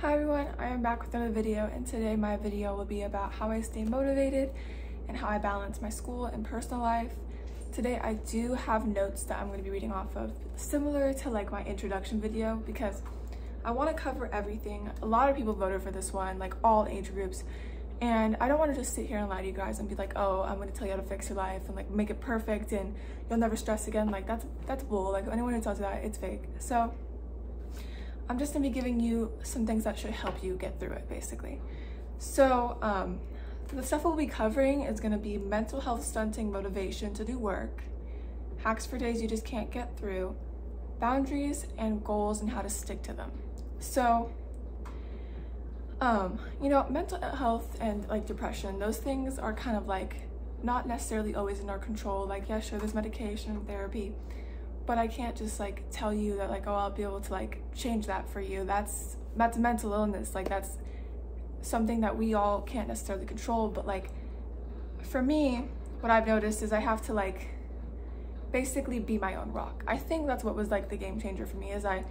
Hi everyone, I am back with another video and today my video will be about how I stay motivated and how I balance my school and personal life. Today I do have notes that I'm going to be reading off of similar to like my introduction video because I want to cover everything. A lot of people voted for this one, like all age groups, and I don't want to just sit here and lie to you guys and be like, oh, I'm going to tell you how to fix your life and like make it perfect and you'll never stress again. Like that's that's bull. Like anyone who tells you that, it's fake. So I'm just gonna be giving you some things that should help you get through it basically. So um, the stuff we'll be covering is gonna be mental health stunting motivation to do work, hacks for days you just can't get through, boundaries and goals and how to stick to them. So, um, you know, mental health and like depression, those things are kind of like not necessarily always in our control. Like, yeah, sure, there's medication, therapy, but I can't just like tell you that like oh I'll be able to like change that for you. That's that's mental illness. Like that's something that we all can't necessarily control, but like for me, what I've noticed is I have to like basically be my own rock. I think that's what was like the game changer for me is I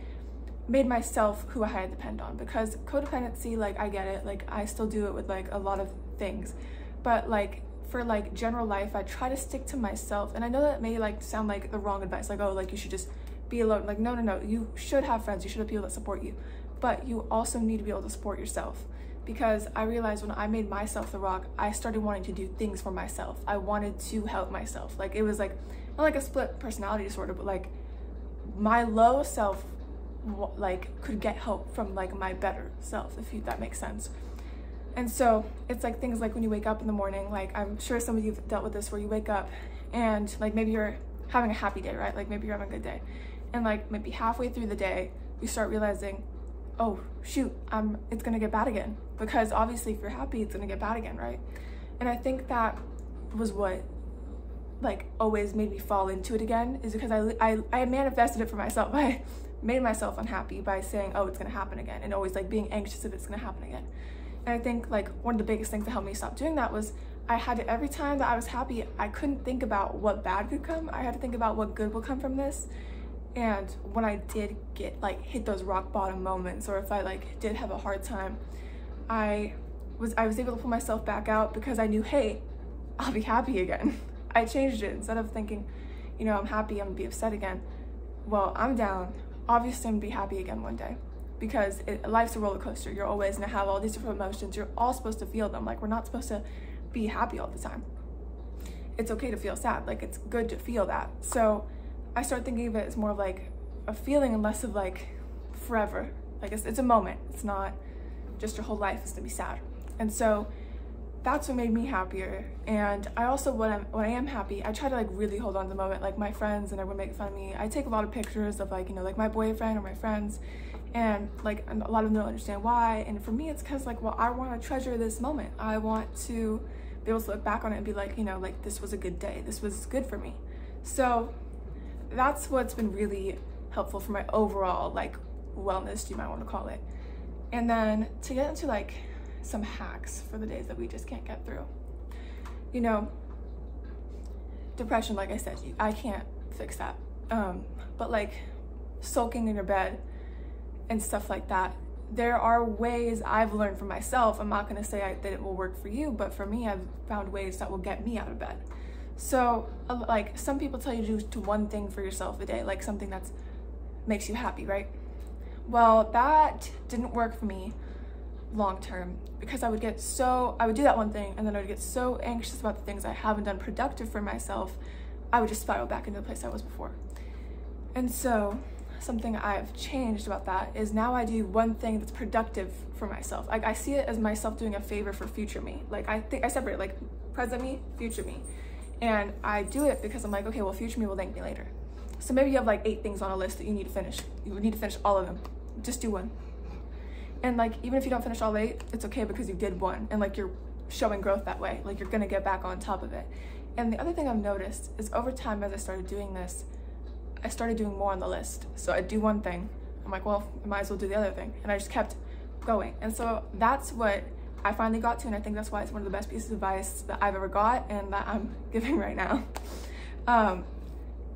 made myself who I had to depend on because codependency like I get it like I still do it with like a lot of things but like for like general life, I try to stick to myself. And I know that may like sound like the wrong advice, like, oh, like you should just be alone. Like, no, no, no. You should have friends. You should have people that support you. But you also need to be able to support yourself. Because I realized when I made myself the rock, I started wanting to do things for myself. I wanted to help myself. Like it was like not like a split personality disorder, but like my low self like could get help from like my better self, if you, that makes sense. And so it's like things like when you wake up in the morning, like I'm sure some of you have dealt with this where you wake up and like maybe you're having a happy day, right? Like maybe you're having a good day. And like maybe halfway through the day, you start realizing, oh shoot, I'm, it's gonna get bad again. Because obviously if you're happy, it's gonna get bad again, right? And I think that was what like always made me fall into it again is because I, I, I manifested it for myself. I made myself unhappy by saying, oh, it's gonna happen again. And always like being anxious if it's gonna happen again. And I think like one of the biggest things that helped me stop doing that was I had to, every time that I was happy, I couldn't think about what bad could come. I had to think about what good will come from this. And when I did get like hit those rock bottom moments, or if I like did have a hard time, I was I was able to pull myself back out because I knew, hey, I'll be happy again. I changed it instead of thinking, you know, I'm happy, I'm gonna be upset again. Well, I'm down. Obviously, I'm gonna be happy again one day because it, life's a roller coaster. You're always gonna have all these different emotions. You're all supposed to feel them. Like we're not supposed to be happy all the time. It's okay to feel sad. Like it's good to feel that. So I start thinking of it as more of like a feeling and less of like forever. Like it's, it's a moment. It's not just your whole life is gonna be sad. And so that's what made me happier. And I also, when, I'm, when I am happy, I try to like really hold on to the moment. Like my friends and everyone make fun of me. I take a lot of pictures of like, you know, like my boyfriend or my friends and like a lot of them don't understand why. And for me it's because like well i want to treasure this moment. I want to be able to look back on it and be like you know like this was a good day. This was good for me. So that's what's been really helpful for my overall like wellness you might want to call it. And then to get into like some hacks for the days that we just can't get through. You know depression like i said i can't fix that. Um but like sulking in your bed and stuff like that. There are ways I've learned for myself. I'm not going to say I, that it will work for you, but for me, I've found ways that will get me out of bed. So, like, some people tell you to do one thing for yourself a day, like something that makes you happy, right? Well, that didn't work for me long term because I would get so, I would do that one thing and then I would get so anxious about the things I haven't done productive for myself, I would just spiral back into the place I was before. And so, something I've changed about that is now I do one thing that's productive for myself. Like I see it as myself doing a favor for future me. Like I think I separate like present me, future me. And I do it because I'm like, okay, well, future me will thank me later. So maybe you have like eight things on a list that you need to finish. You need to finish all of them. Just do one. And like, even if you don't finish all eight, it's okay because you did one and like you're showing growth that way. Like you're gonna get back on top of it. And the other thing I've noticed is over time as I started doing this, I started doing more on the list. So I do one thing. I'm like, well, I might as well do the other thing. And I just kept going. And so that's what I finally got to. And I think that's why it's one of the best pieces of advice that I've ever got and that I'm giving right now. Um,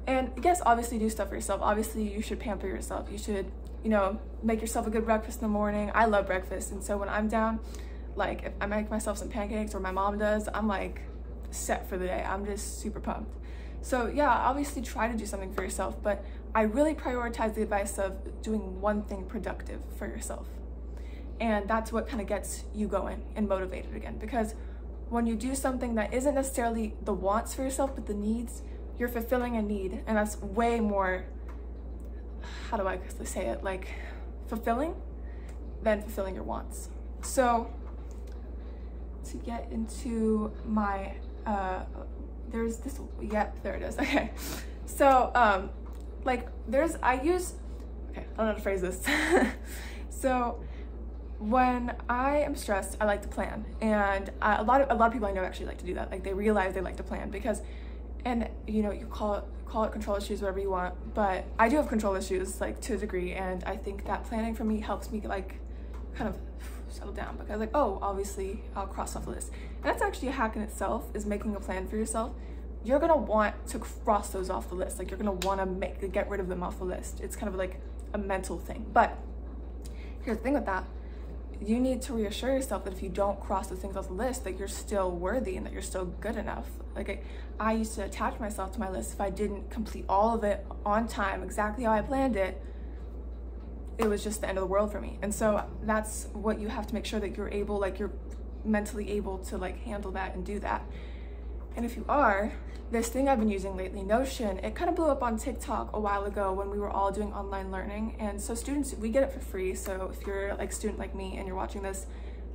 and yes, obviously do stuff for yourself. Obviously you should pamper yourself. You should you know, make yourself a good breakfast in the morning. I love breakfast. And so when I'm down, like if I make myself some pancakes or my mom does, I'm like set for the day. I'm just super pumped. So yeah, obviously try to do something for yourself, but I really prioritize the advice of doing one thing productive for yourself. And that's what kind of gets you going and motivated again. Because when you do something that isn't necessarily the wants for yourself, but the needs, you're fulfilling a need. And that's way more, how do I say it, like fulfilling than fulfilling your wants. So to get into my, uh, there's this, yep, there it is, okay. So, um, like there's, I use, okay, I don't know how to phrase this. so when I am stressed, I like to plan. And I, a lot of, a lot of people I know actually like to do that. Like they realize they like to plan because, and you know, you call it, call it control issues, whatever you want, but I do have control issues like to a degree. And I think that planning for me helps me like kind of settle down because like, oh, obviously I'll cross off the list. And that's actually a hack in itself is making a plan for yourself. You're gonna want to cross those off the list. Like you're gonna wanna make, get rid of them off the list. It's kind of like a mental thing. But here's the thing with that. You need to reassure yourself that if you don't cross those things off the list, that you're still worthy and that you're still good enough. Like I, I used to attach myself to my list if I didn't complete all of it on time, exactly how I planned it, it was just the end of the world for me. And so that's what you have to make sure that you're able, like you're mentally able to like handle that and do that. And if you are, this thing I've been using lately, Notion, it kind of blew up on TikTok a while ago when we were all doing online learning. And so students, we get it for free. So if you're like student like me and you're watching this,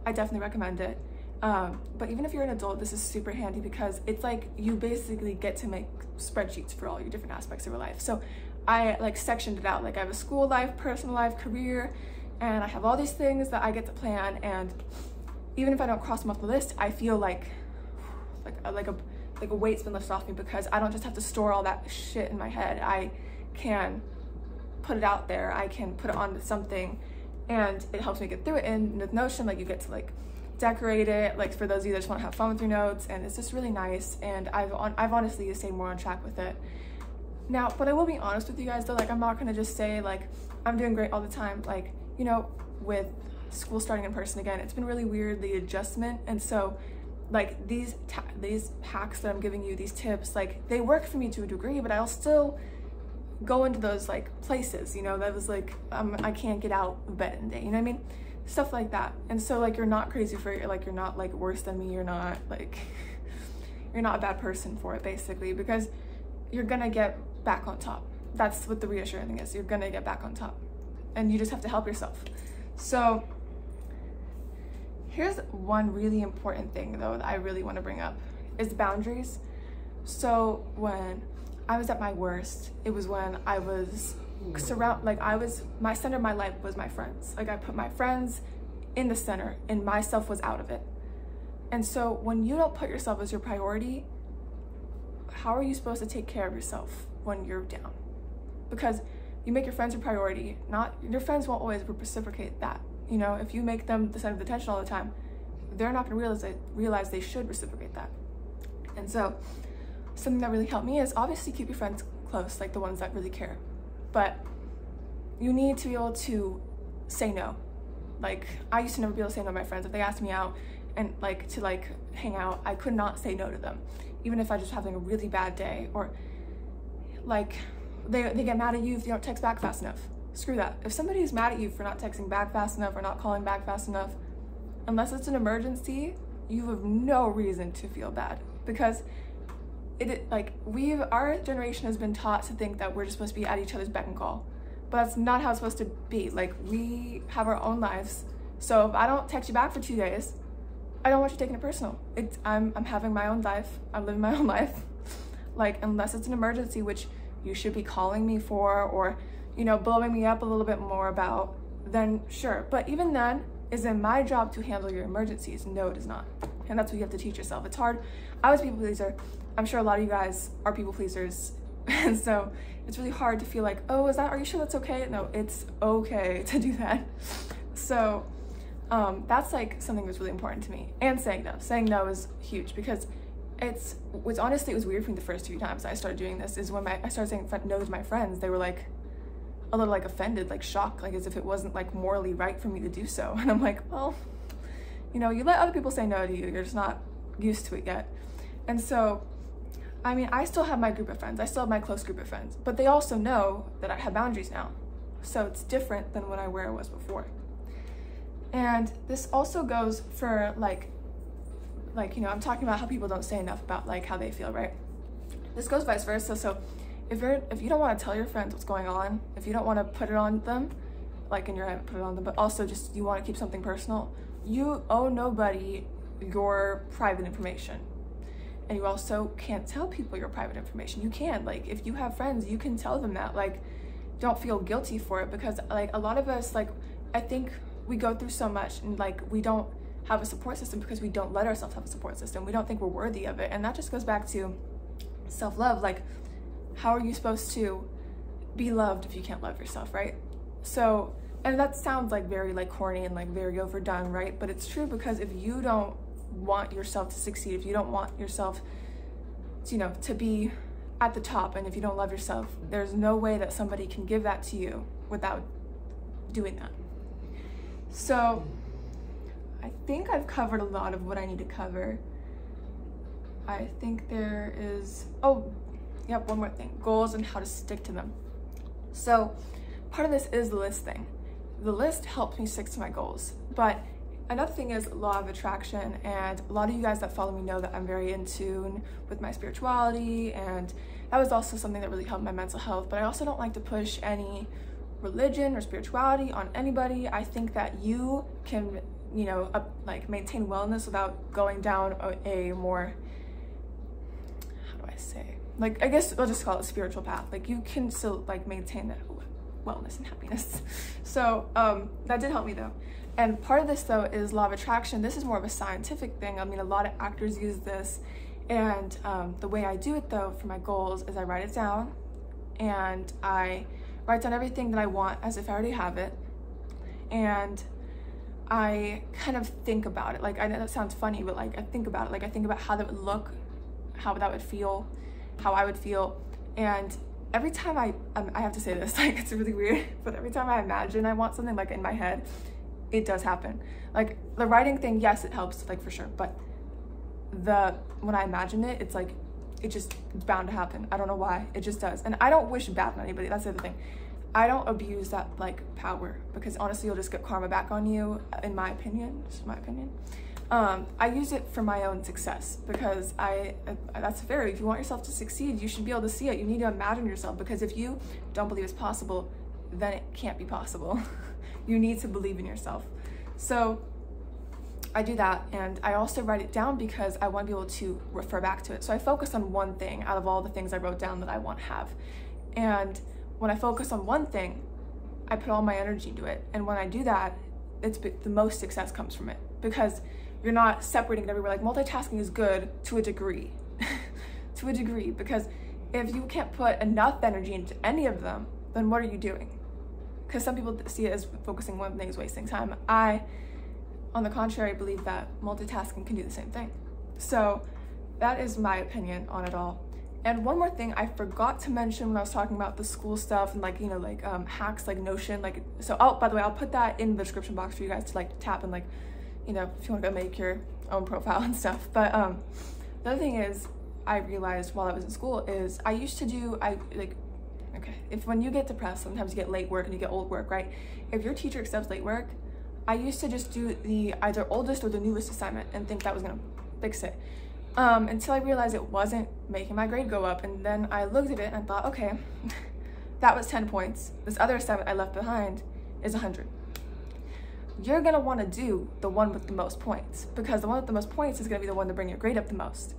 I definitely recommend it. Um, but even if you're an adult, this is super handy because it's like you basically get to make spreadsheets for all your different aspects of your life. So I like sectioned it out. Like I have a school life, personal life, career, and I have all these things that I get to plan. And even if I don't cross them off the list, I feel like like a, like a like a weight's been lifted off me because I don't just have to store all that shit in my head. I can put it out there. I can put it onto something, and it helps me get through it. And with Notion, like you get to like decorate it. Like for those of you that just want to have fun with your notes, and it's just really nice. And I've on, I've honestly stayed more on track with it now, but I will be honest with you guys though, like I'm not gonna just say like I'm doing great all the time. Like, you know, with school starting in person again, it's been really weird, the adjustment. And so like these these hacks that I'm giving you, these tips, like they work for me to a degree, but I'll still go into those like places, you know, that was like, um, I can't get out of bed in the day, you know what I mean? Stuff like that. And so like, you're not crazy for it. Like, you're not like worse than me. You're not like, you're not a bad person for it basically, because you're gonna get back on top. That's what the reassuring thing is. You're gonna get back on top. And you just have to help yourself. So here's one really important thing though that I really want to bring up is boundaries. So when I was at my worst, it was when I was surround like I was my center of my life was my friends. Like I put my friends in the center and myself was out of it. And so when you don't put yourself as your priority, how are you supposed to take care of yourself? When you're down. Because you make your friends your priority not your friends won't always reciprocate that. You know if you make them the center of attention all the time they're not going to realize realize they should reciprocate that. And so something that really helped me is obviously keep your friends close like the ones that really care. But you need to be able to say no. Like i used to never be able to say no to my friends. If they asked me out and like to like hang out i could not say no to them. Even if i was just having a really bad day or like they, they get mad at you if you don't text back fast enough. Screw that. If somebody is mad at you for not texting back fast enough or not calling back fast enough, unless it's an emergency, you have no reason to feel bad. Because it like we've our generation has been taught to think that we're just supposed to be at each other's beck and call. But that's not how it's supposed to be. Like we have our own lives. So if i don't text you back for two days i don't want you taking it personal. It's i'm i'm having my own life. I'm living my own life like unless it's an emergency which you should be calling me for or you know blowing me up a little bit more about then sure. But even then is it my job to handle your emergencies. No it is not. And that's what you have to teach yourself. It's hard. I was people pleaser. I'm sure a lot of you guys are people pleasers. And so it's really hard to feel like oh is that are you sure that's okay? No it's okay to do that. So um, that's like something that's really important to me. And saying no. Saying no is huge because it's was honestly it was weird for me the first few times I started doing this is when my I started saying no to my friends they were like a little like offended, like shocked, like as if it wasn't like morally right for me to do so. And I'm like, well, you know, you let other people say no to you, you're just not used to it yet. And so, I mean, I still have my group of friends, I still have my close group of friends, but they also know that I have boundaries now. So it's different than when I where I was before. And this also goes for like, like, you know, I'm talking about how people don't say enough about like how they feel, right? This goes vice versa. So if you're if you don't want to tell your friends what's going on, if you don't want to put it on them, like in your head, put it on them, but also just you want to keep something personal, you owe nobody your private information. And you also can't tell people your private information. You can. Like if you have friends, you can tell them that. Like don't feel guilty for it because like a lot of us like I think we go through so much and like we don't have a support system because we don't let ourselves have a support system. We don't think we're worthy of it. And that just goes back to self-love. Like how are you supposed to be loved if you can't love yourself, right? So, and that sounds like very like corny and like very overdone, right? But it's true because if you don't want yourself to succeed, if you don't want yourself, to, you know, to be at the top, and if you don't love yourself, there's no way that somebody can give that to you without doing that. So, I think I've covered a lot of what I need to cover. I think there is, oh, Yep, one more thing, goals and how to stick to them. So part of this is the list thing. The list helps me stick to my goals, but another thing is law of attraction and a lot of you guys that follow me know that I'm very in tune with my spirituality and that was also something that really helped my mental health, but I also don't like to push any religion or spirituality on anybody. I think that you can, you know, up, like maintain wellness without going down a, a more, how do I say, like I guess I'll just call it spiritual path. Like you can still like maintain that wellness and happiness. So um, that did help me though. And part of this though is law of attraction. This is more of a scientific thing. I mean, a lot of actors use this. And um, the way I do it though for my goals is I write it down and I write down everything that I want as if I already have it. And I kind of think about it. Like I know that sounds funny, but like I think about it. Like I think about how that would look, how that would feel, how I would feel. And every time I, um, I have to say this, like it's really weird, but every time I imagine I want something like in my head, it does happen. Like the writing thing, yes, it helps, like for sure. But the, when I imagine it, it's like, it just, bound to happen. I don't know why, it just does. And I don't wish bad on anybody, that's the other thing. I don't abuse that like power because honestly, you'll just get karma back on you, in my opinion, just my opinion. Um, I use it for my own success because I, that's fair. If you want yourself to succeed, you should be able to see it. You need to imagine yourself because if you don't believe it's possible, then it can't be possible. you need to believe in yourself. So I do that and I also write it down because I want to be able to refer back to it. So I focus on one thing out of all the things I wrote down that I want to have. And when I focus on one thing, I put all my energy into it. And when I do that, it's the most success comes from it because you're not separating it everywhere. Like multitasking is good to a degree, to a degree, because if you can't put enough energy into any of them, then what are you doing? Because some people see it as focusing one thing is wasting time. I, on the contrary, believe that multitasking can do the same thing. So that is my opinion on it all. And one more thing I forgot to mention when I was talking about the school stuff and like, you know, like um, hacks like Notion, like, so, oh, by the way, I'll put that in the description box for you guys to like tap and like you know, if you want to go make your own profile and stuff. But um, the other thing is, I realized while I was in school is I used to do, I like, okay, if when you get depressed, sometimes you get late work and you get old work, right? If your teacher accepts late work, I used to just do the either oldest or the newest assignment and think that was gonna fix it. Um, until I realized it wasn't making my grade go up. And then I looked at it and I thought, okay, that was 10 points. This other assignment I left behind is 100 you're gonna wanna do the one with the most points because the one with the most points is gonna be the one to bring your grade up the most.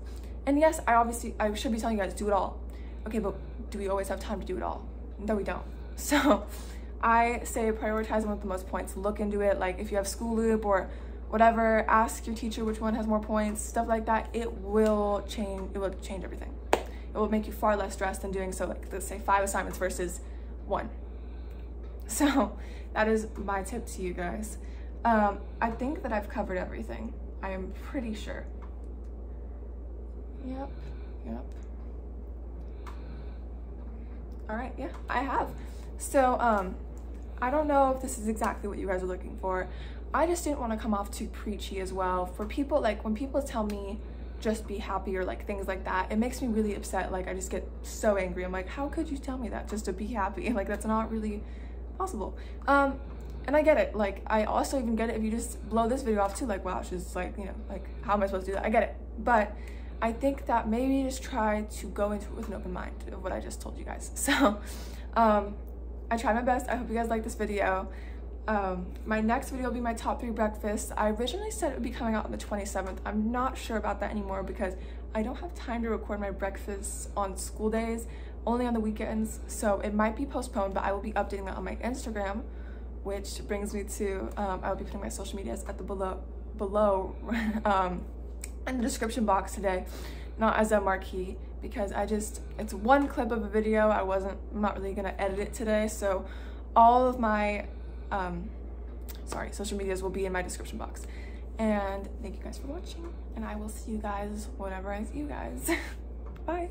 And yes, I obviously, I should be telling you guys do it all. Okay, but do we always have time to do it all? No, we don't. So I say prioritize the one with the most points. Look into it. Like if you have school loop or whatever, ask your teacher which one has more points, stuff like that. It will change, it will change everything. It will make you far less stressed than doing so like let's say five assignments versus one. So that is my tip to you guys. Um, I think that I've covered everything. I am pretty sure. Yep, yep. All right, yeah, I have. So, um, I don't know if this is exactly what you guys are looking for. I just didn't want to come off too preachy as well. For people, like, when people tell me just be happy or like things like that, it makes me really upset. Like, I just get so angry. I'm like, how could you tell me that just to be happy? Like, that's not really possible. Um, and I get it. Like, I also even get it if you just blow this video off too. Like, wow, she's like, you know, like, how am I supposed to do that? I get it. But I think that maybe just try to go into it with an open mind of what I just told you guys. So, um, I tried my best. I hope you guys like this video. Um, my next video will be my top three breakfasts. I originally said it would be coming out on the 27th. I'm not sure about that anymore because I don't have time to record my breakfasts on school days, only on the weekends. So it might be postponed, but I will be updating that on my Instagram, which brings me to, um, I will be putting my social medias at the below, below um, in the description box today, not as a marquee because I just, it's one clip of a video. I wasn't, I'm not really gonna edit it today. So all of my, um, sorry, social medias will be in my description box. And thank you guys for watching and I will see you guys whenever I see you guys. Bye.